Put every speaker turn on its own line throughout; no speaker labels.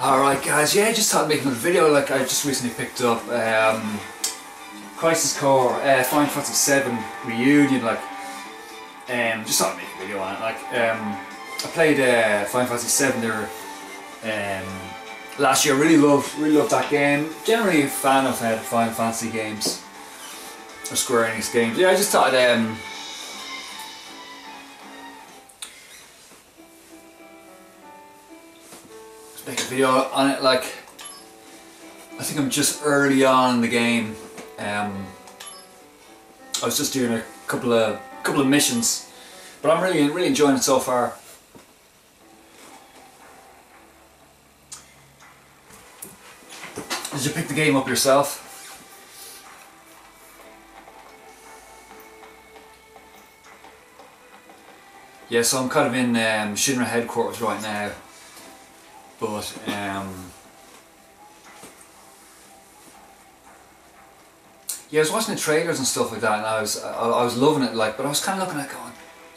Alright guys, yeah, just thought I'd make another video, like I just recently picked up um, Crisis Core uh, Final Fantasy 7 Reunion, like, um, just thought I'd make a video on it, like, um, I played uh, Final Fantasy 7 there um, last year, really loved, really loved that game, generally a fan of uh, Final Fantasy games, or Square Enix games, yeah, I just thought um, video on it like I think I'm just early on in the game um, I was just doing a couple of couple of missions but I'm really really enjoying it so far Did you pick the game up yourself? Yeah, so I'm kind of in um, Shinra headquarters right now but um, yeah, I was watching the trailers and stuff like that, and I was I, I was loving it. Like, but I was kind of looking at going,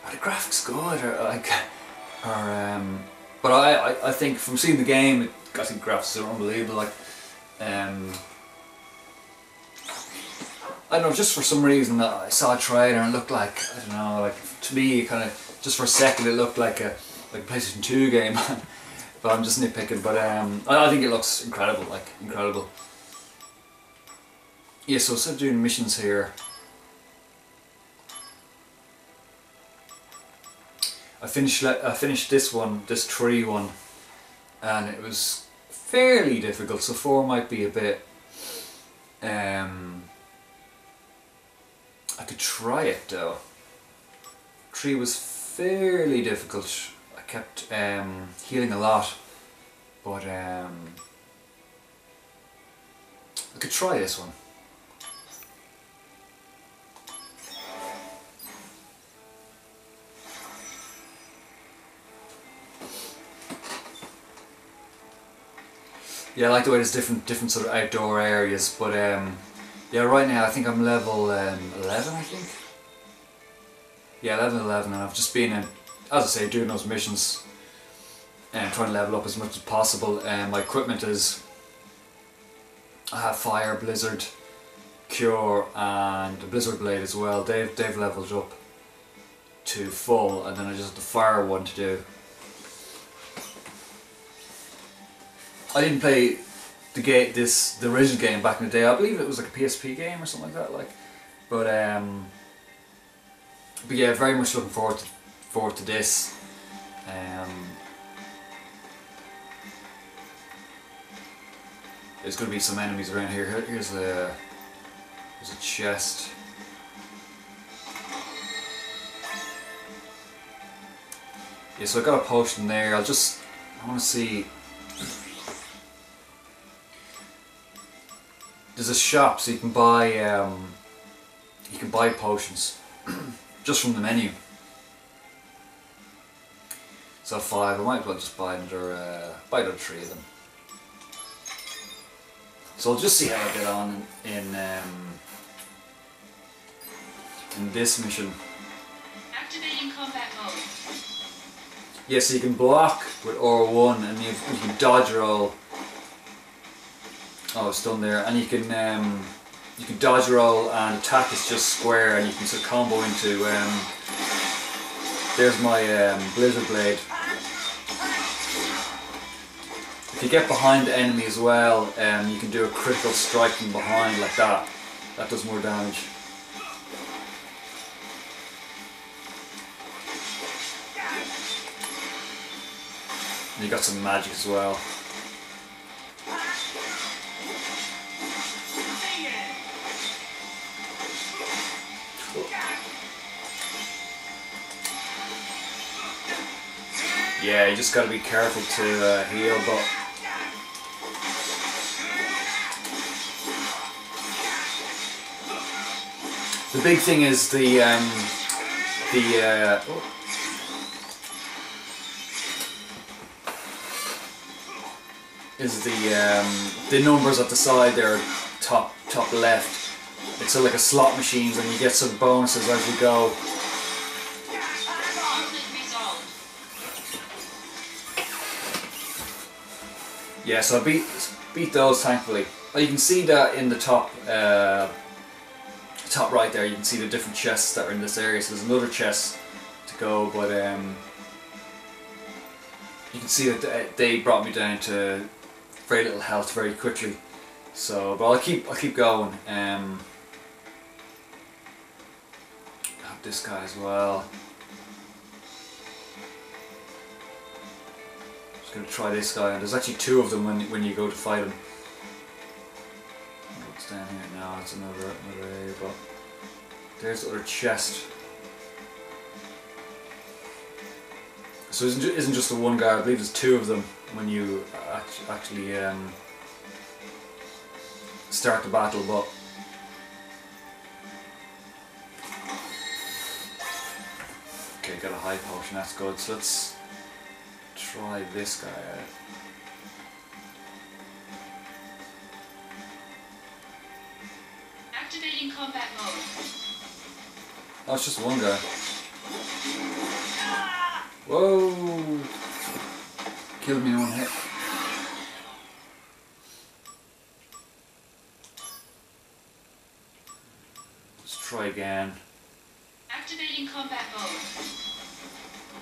are the graphics good or like, or um, but I, I I think from seeing the game, it, I think graphics are unbelievable. Like, um. I don't know, just for some reason I saw a trailer and it looked like, I don't know, like to me kind of, just for a second it looked like a like a PlayStation 2 game. but I'm just nitpicking. But um, I, think it looks incredible, like incredible. Yeah, so instead of doing missions here, I finished I finished this one, this tree one, and it was fairly difficult. So four might be a bit. Um, I could try it though. Tree was fairly difficult kept um, healing a lot, but um, I could try this one. Yeah, I like the way there's different different sort of outdoor areas, but um, yeah, right now I think I'm level um, 11, I think. Yeah, 11, 11, and I've just been in as I say, doing those missions and trying to level up as much as possible. And my equipment is I have fire, blizzard, cure, and the blizzard blade as well. They've they've leveled up to full, and then I just have the fire one to do. I didn't play the game this the original game back in the day. I believe it was like a PSP game or something like that. Like, but um, but yeah, very much looking forward to forward to this. Um, there's going to be some enemies around here. Here's a here's a chest. Yeah, so I got a potion there. I'll just I want to see. There's a shop, so you can buy um, you can buy potions just from the menu. So five, I might as well just buy another, uh, buy another three of them. So I'll just see how I get on in, um, in this mission.
Activating combat mode.
Yeah, so you can block with R1 and you, you can dodge roll. Oh, it's done there. And you can um, you can dodge roll and attack is just square and you can sort of combo into um, there's my um, Blizzard Blade. If you get behind the enemy as well, um, you can do a critical strike from behind like that. That does more damage. And you got some magic as well. Yeah, you just got to be careful to uh, heal, but the big thing is the um, the uh, is the um, the numbers at the side there, top top left. It's like a slot machines, and you get some bonuses as you go. Yeah, so I beat beat those thankfully. You can see that in the top uh, top right there. You can see the different chests that are in this area. So there's another chest to go, but um, you can see that they- brought me down to very little health very quickly. So, but I'll keep I'll keep going. Um, this guy as well. I'm just gonna try this guy, and there's actually two of them when when you go to fight him. Down here now? It's another another area, but there's the other chest. So it isn't, isn't just the one guy, I believe there's two of them when you act- actually um, start the battle, but Okay, got a high potion, that's good. So let's try this guy out.
Activating combat mode.
Oh, it's just one guy. Whoa! Killed me in one hit. Let's try again.
Activating combat mode.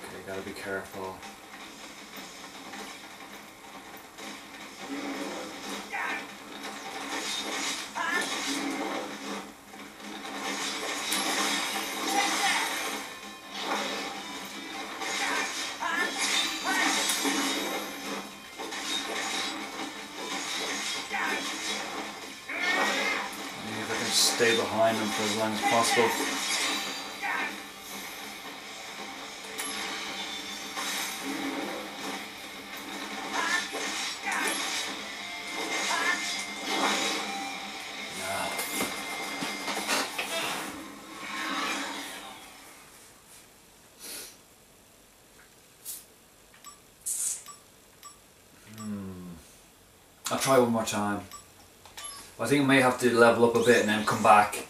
Okay, gotta be careful. Stay behind them for as long as possible. Hmm. I'll try one more time. I think I may have to level up a bit and then come back.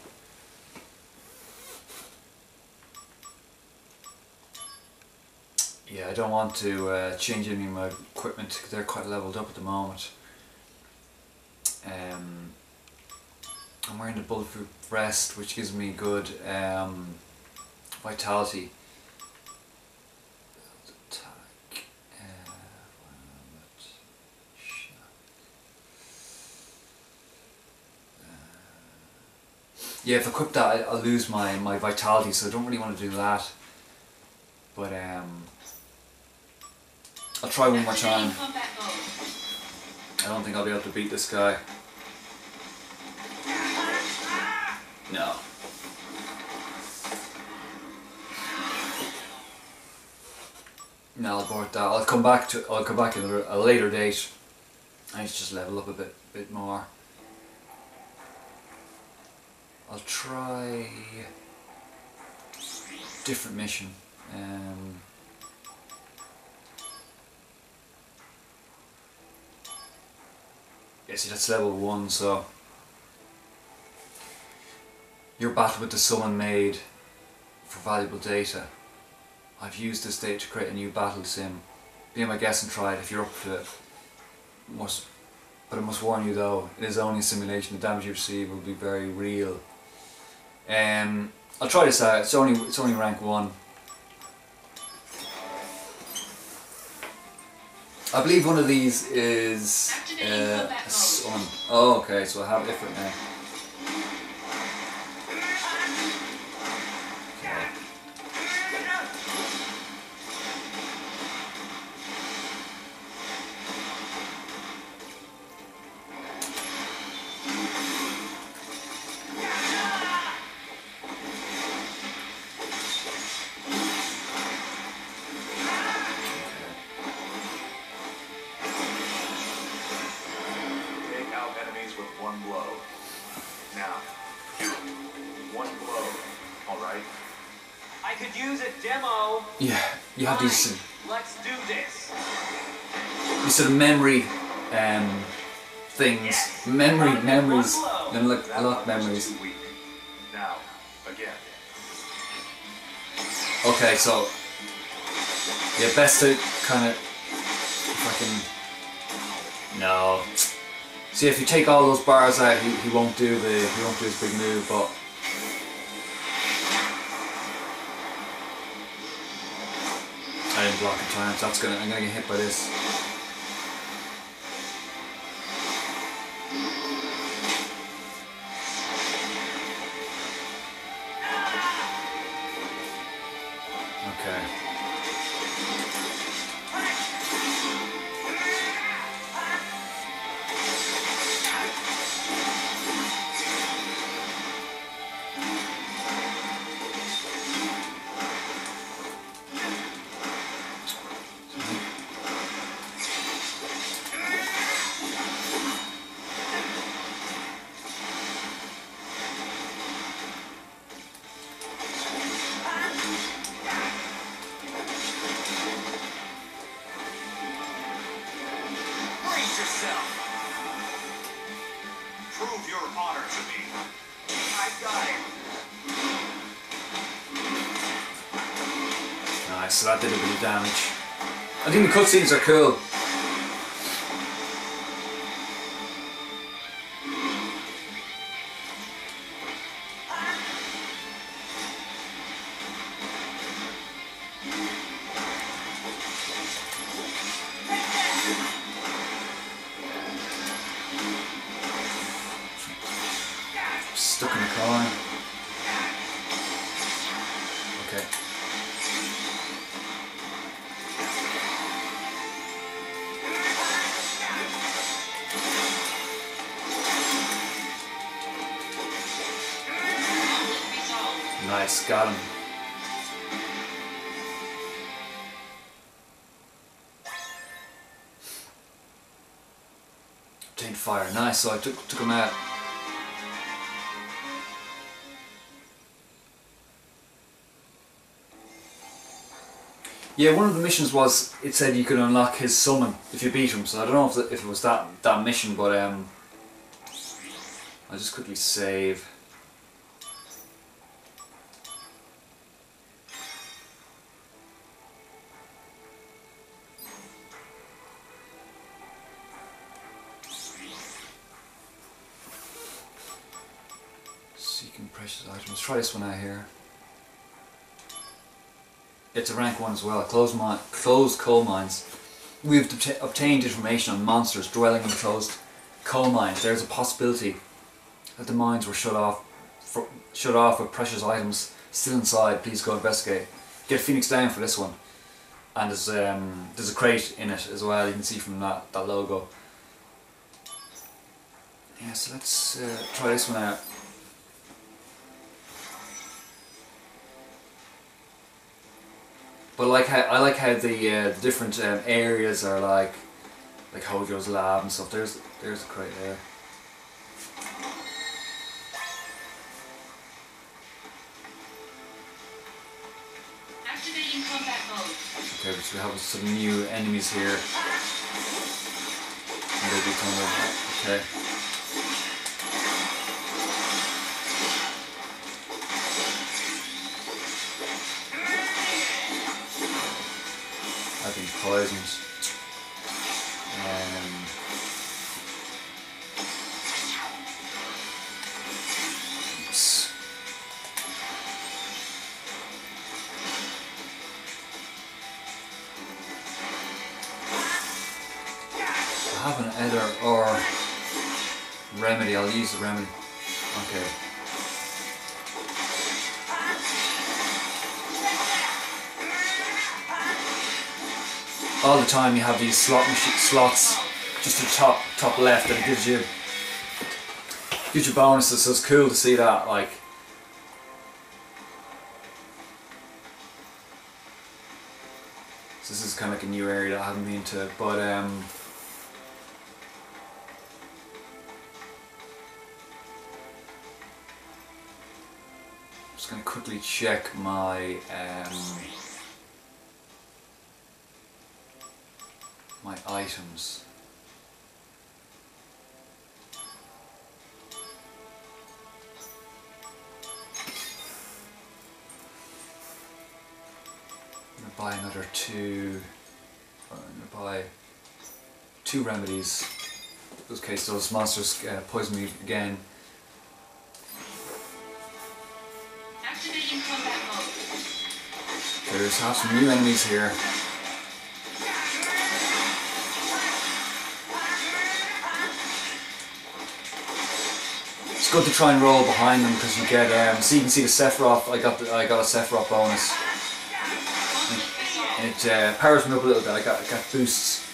Yeah, I don't want to uh, change any of my equipment because they're quite leveled up at the moment. Um, I'm wearing the bulletproof vest, which gives me good um, vitality. Attack. Uh, but- shot. Yeah, if I equip that, I- I'll lose my, my vitality, so I don't really want to do that. But um, I'll try one more time.
Activating combat mode.
I don't think I'll be able to beat this guy. No. No, I'll abort that. I'll come back to. I'll come back at a a later date. I need to just level up a bit, bit more. I'll try different mission. Um, yeah, see that's level one, so your battle with the summon made for valuable data. I've used this data to create a new battle sim. Be my guest and try it if you're up to it. Must, but I must warn you though, it is only a simulation. The damage you receive will be very real. Um, I'll try this out. It's only it's only rank one. I believe one of these is uh, a sun. Oh, okay. So I have different now.
Out with one blow. Now, do one blow. All right.
I could use a demo.
Yeah, you have these
Fine, Let's do this.
these sort of memory um, things,
Yes.
memory
Gotta
memories,
one blow.
and look, a lot of memories.
weak. Now, again.
Okay, so yeah, best to kind of if I can No. See, if you take all those bars out, he, he won't do the he won't do his big move. But I didn't block in time, so that's gonna I'm gonna get hit by this. Did a bit of damage. I think the cutscenes are cool. Stuck in the corner. Him. Obtained fire, nice, so I took, took him out. Yeah, one of the missions was, it said you could unlock his summon if you beat him, so I don't know if, the, if it was that, that mission, but um, I'll just quickly save. Try this one out here. It's a rank one as well. Closed, mine, closed coal mines. We've obtained information on monsters dwelling in closed coal mines. There's a possibility that the mines were shut off, for, shut off with precious items still inside. Please go investigate. Get Phoenix down for this one. And there's um, there's a crate in it as well. You can see from that that logo. Yeah, so let's uh, try this one out. But like how I like how the, uh, the different um, areas are like like Hojo's lab and stuff. There's there's a crate there.
Activating combat mode.
Okay, so we have some new enemies here. And they do come with- Okay. I have an either or remedy. I'll use the remedy. Okay. All the time you have these slot slots just the top top left and it gives you gives you bonuses. So it's cool to see that. Like so this is kind of like a new area that I haven't been to, but um. Just gonna quickly check my um, my items. I'm gonna buy another two. I'm gonna buy two remedies. in case those monsters uh, poison me again.
Activating combat mode.
There's have some new enemies here. Good to try and roll behind them because you get um, so you can see the Sephiroth. I got the, I got a Sephiroth bonus. It uh, powers me up a little bit. I got I got boosts.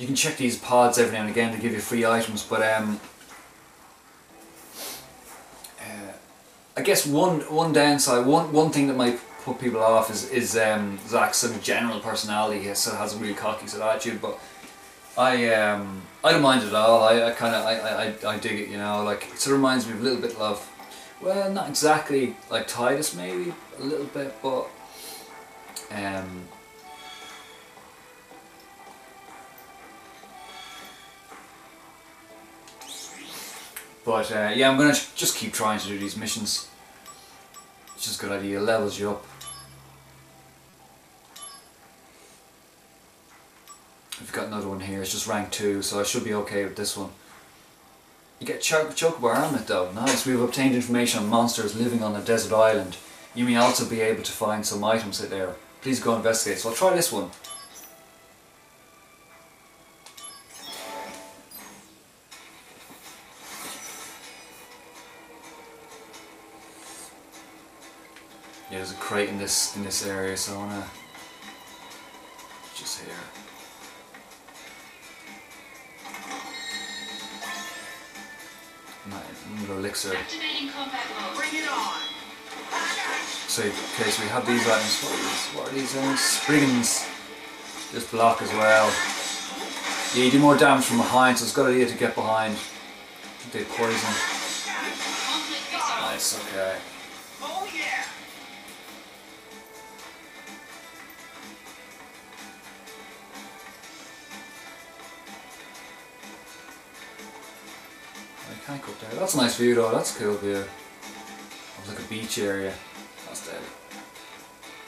You can check these pods every now and again to give you free items, but um, uh, I guess one one downside, one one thing that might put people off is is um, Zack's sort of general personality. He of has a really cocky sort of attitude, but I um I don't mind it at all. I, I kind of I, I, I dig it. You know, like it sort of reminds me of a little bit of well, not exactly like Tidus, maybe a little bit, but um. But uh, yeah, I'm gonna just keep trying to do these missions. It's just a good idea. It levels you up. I've got another one here. It's just rank two, so I should be okay with this one. You get Choc Chocobo Armlet though. Nice. We've obtained information on monsters living on a desert island. You may also be able to find some items there. Please go investigate. So I'll try this one. Crate in this in this area, so I wanna just here. Right, I'm gonna go elixir.
Activating.
Bring it on!
So, okay, so we have these items. What are these, what are these uh, items? Spriggans. This block as well. Yeah, you do more damage from behind, so it's a good idea to get behind. They poison. Nice, okay. That's a nice view though, that's a cool view. It's like a beach area. That's dead.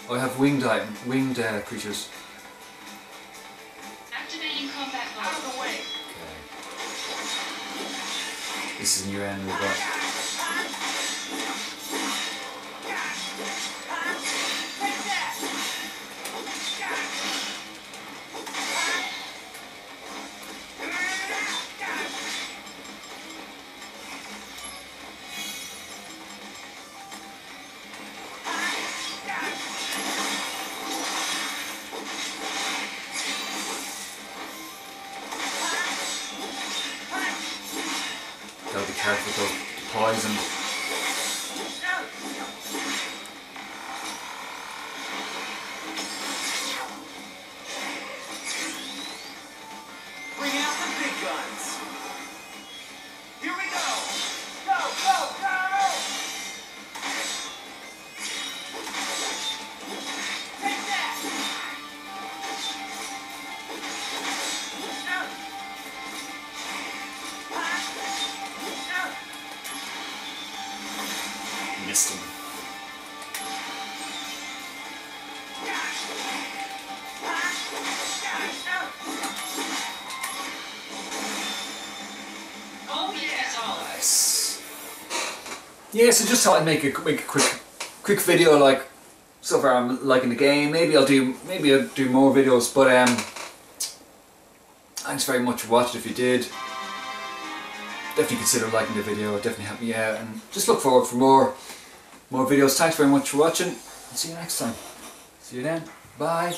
Oh, I have winged item, winged uh, creatures.
Activating combat mode.
Out of the way!
Okay. This is a new enemy, but
Take
careful with those poison. Yeah, so just thought I'd make a make a quick quick video like so far I'm liking the game. Maybe I'll do maybe I'll do more videos, but um thanks very much for watching if you did. Definitely consider liking the video, definitely help me out and just look forward for more more videos. Thanks very much for watching and see you next time. See you then. Bye.